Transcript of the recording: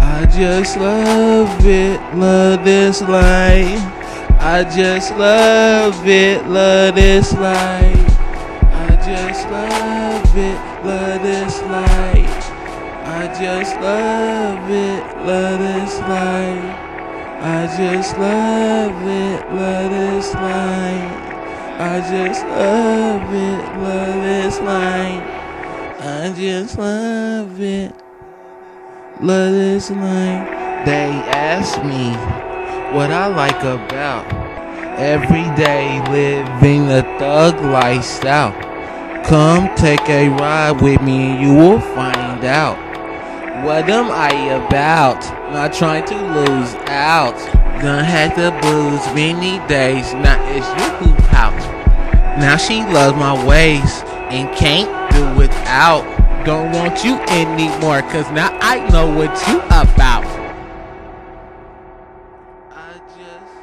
I just love it, love this life. I just love it, love this life. I just love it, love this life. I just love it, love this life. I just love it, love this life. I just love it, love this life. I just love it, love this life. They ask me what I like about every day living a thug lifestyle. Come take a ride with me and you will find out. What am I about? Not trying to lose out. Done had the blues many days. Now it's you who pout. Now she loves my ways and can't do without. Don't want you anymore, cause now I know what you about. I just